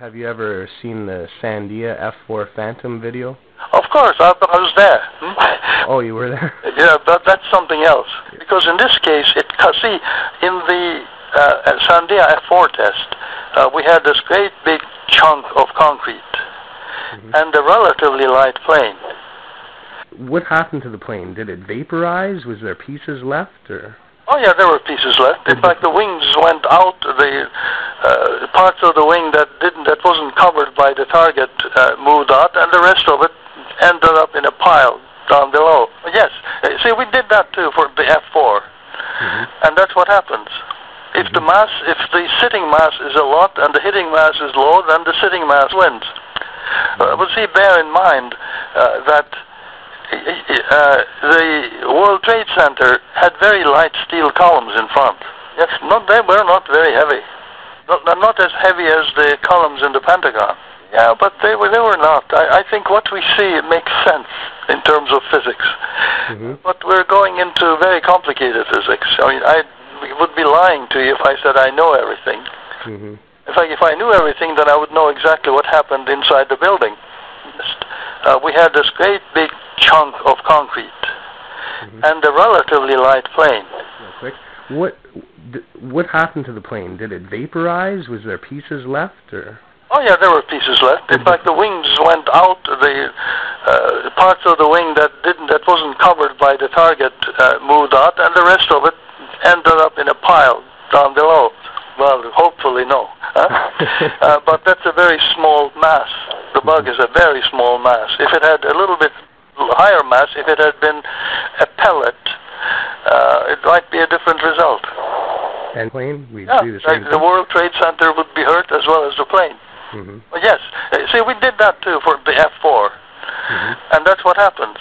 Have you ever seen the Sandia F4 Phantom video? Of course, I, I was there. Hmm? Oh, you were there? Yeah, but that's something else. Because in this case, it see in the uh, Sandia F4 test, uh, we had this great big chunk of concrete Mhm. and a relatively light plane. What happened to the plane? Did it vaporize? Was there pieces left, or? Oh yeah, there were pieces left. In Mhm. fact, the wings went out. The uh, parts of the wing that didn't, that wasn't covered by the target, uh, moved out, and the rest of it ended up in a pile down below. Yes, uh, see, we did that too for the F4, Mhm. and that's what happens. If the Mhm. mass, if the sitting mass is a lot and the hitting mass is low, then the sitting mass wins. Uh, but see, bear in mind uh, that uh, the World Trade Center had very light steel columns in front. Yes, not they were not very heavy. Not, not as heavy as the columns in the Pentagon. Yeah, but they were they were not. I, I think what we see it makes sense in terms of physics. Mhm. But we're going into very complicated physics. I mean, I would be lying to you if I said I know everything. Mhm. In fact, if I knew everything, then I would know exactly what happened inside the building. Uh, we had this great big chunk of concrete Mhm. and a relatively light plane. Real quick, what what happened to the plane? Did it vaporize? Was there pieces left, or? Oh yeah, there were pieces left. In fact, the wings went out. The uh, parts of the wing that didn't, that wasn't covered by the target, uh, moved out, and the rest of it ended up in a pile down below. Well, hopefully no. Huh? uh, but that's a very small mass. The bug is a very small mass. If it had a little bit higher mass, if it had been a pellet, uh, it might be a different result. And plane? We Yeah, do the same the World Trade Center would be hurt as well as the plane. Mhm. Well, yes. Uh, See, we did that too for the F4, Mhm. and that's what happens.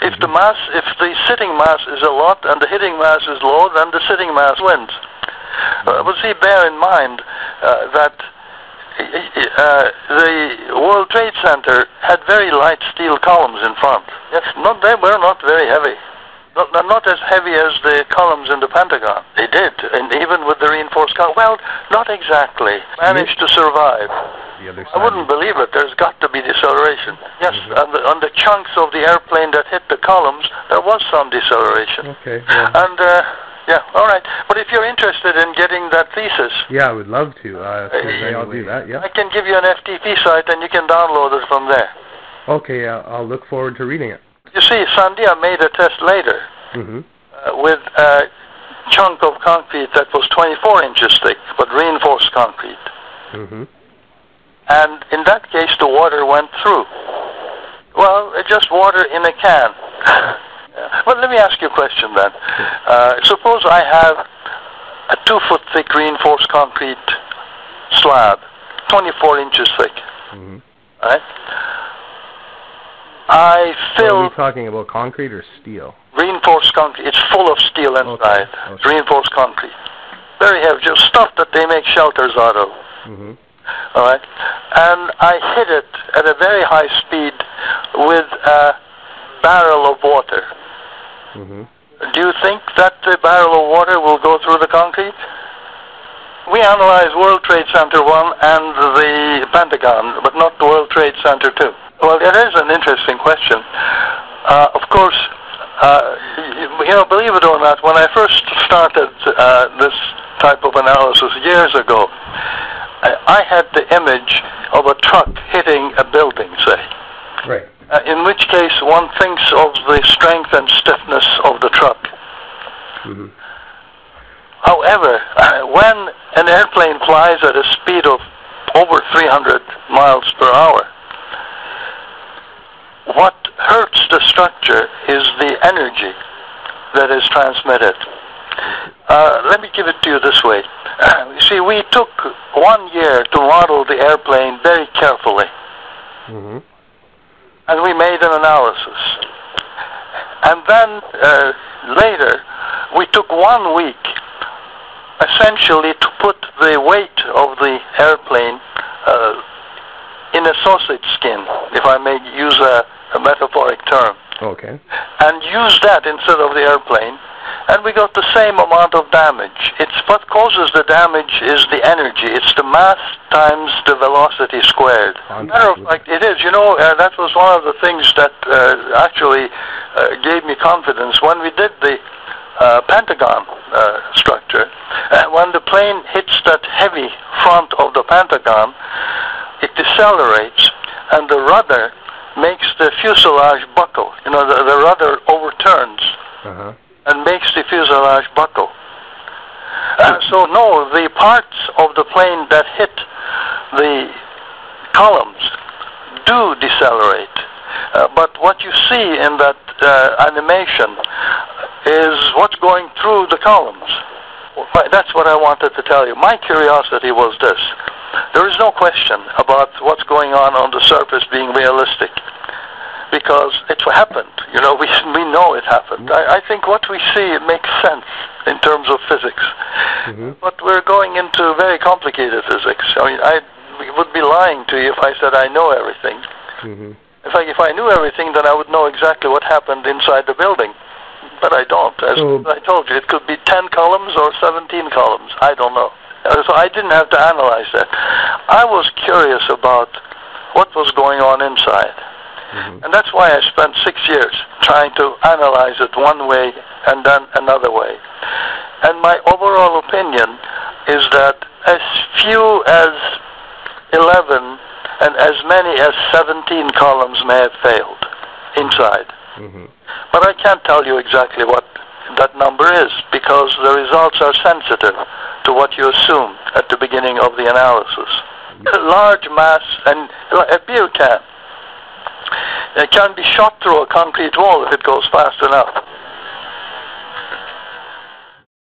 If the Mhm. mass, if the sitting mass is a lot and the hitting mass is low, then the sitting mass wins. Uh, but see, bear in mind uh, that uh, the World Trade Center had very light steel columns in front. Yes, not they were not very heavy. Not- not as heavy as the columns in the Pentagon. Did, and even with the reinforced columns. Well, not exactly. Managed to survive. The other side. I wouldn't believe it. There's got to be deceleration. Yes, on, the, on the chunks of the airplane that hit the columns, there was some deceleration. Okay. Well, And, uh, yeah, all right. But if you're interested in getting that thesis, yeah, I would love to. Uh, okay, I'll do that. Yeah. I can give you an FTP site and you can download it from there. Okay. Uh, I'll look forward to reading it. You see, Sandia made a test later Mhm. uh, with a chunk of concrete that was 24 inches thick, but reinforced concrete. Mhm. And in that case, the water went through. Well, it's just water in a can. well, let me ask you a question then. Uh, suppose I have a two foot thick reinforced concrete slab, 24 inches thick, Mhm. right? I So fill are we talking about concrete or steel? Reinforced concrete. It's full of steel inside. Okay. It's reinforced concrete. Very heavy, just stuff that they make shelters out of. Mhm. All right, and I hit it at a very high speed with a barrel of water. Mhm. Do you think that the barrel of water will go through the concrete? We analyzed World Trade Center 1 and the Pentagon, but not the World Trade Center 2. Well, it is an interesting question. Uh, of course, uh, you know, believe it or not, when I first started uh, this type of analysis years ago, I, I had the image of a truck hitting a building, say. Right. Uh, in which case, one thinks of the strength and stiffness of the truck. Mhm. However, when an airplane flies at a hurts the structure is the energy that is transmitted. Uh, let me give it to you this way. you see, we took one year to model the airplane very carefully, Mhm. and we made an analysis. And then uh, later, we took one week essentially to put the weight of the airplane uh, in a sausage skin, if I may use a, a metaphoric term, Okay. and use that instead of the airplane and we got the same amount of damage. It's what causes the damage is the energy. It's the mass times the velocity squared. Matter of fact, it is. You know, uh, that was one of the things that uh, actually uh, gave me confidence when we did the uh, Pentagon uh, structure. Uh, when the plane hits that heavy front of the Pentagon, it decelerates, and the rudder makes the fuselage buckle. You know, the, the rudder overturns Uh-huh. and makes the fuselage buckle. Uh, so no, the parts of the plane that hit the columns do decelerate. Uh, but what you see in that uh, animation is what's going through the columns. That's what I wanted to tell you. My curiosity was this. There is no question about what's going on on the surface being realistic because it happened. You know, we we know it happened. I, I think what we see it makes sense in terms of physics, Mhm. but we're going into very complicated physics. I mean, I would be lying to you if I said I know everything. Mhm. In fact, if I knew everything, then I would know exactly what happened inside the building. But I don't. As So- I told you, it could be 10 columns or 17 columns. I don't know. Uh, So I didn't have to analyze that. I was curious about what was going on inside. Mhm. And that's why I spent six years trying to analyze it one way and then another way. And my overall opinion is that as few as 11 and as many as 17 columns may have failed inside. Mhm. But I can't tell you exactly what that number is because the results are sensitive to what you assume at the beginning of the analysis. A large mass and a beer can it can be shot through a concrete wall if it goes fast enough.